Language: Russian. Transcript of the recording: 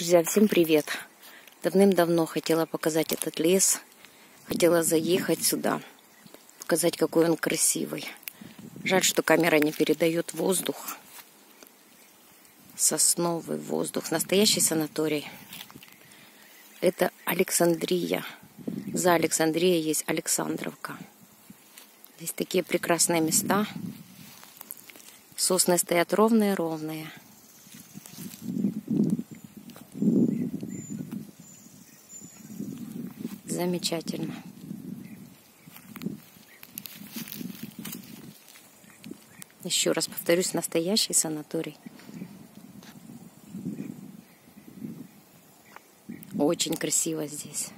Друзья, всем привет! Давным-давно хотела показать этот лес, хотела заехать сюда, показать, какой он красивый. Жаль, что камера не передает воздух, сосновый воздух, настоящий санаторий. Это Александрия. За Александрией есть Александровка. Здесь такие прекрасные места. Сосны стоят ровные-ровные. Замечательно. Еще раз повторюсь, настоящий санаторий. Очень красиво здесь.